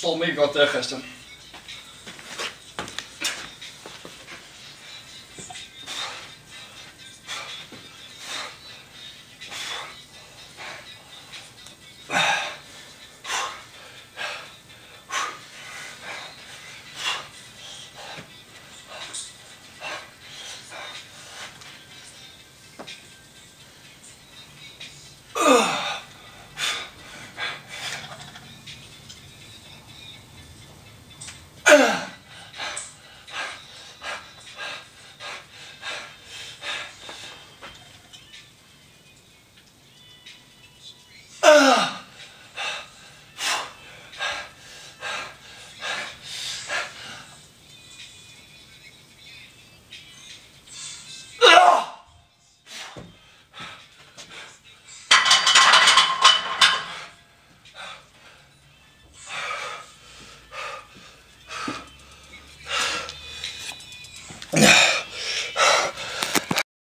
stond me got there gisteren. Yeah.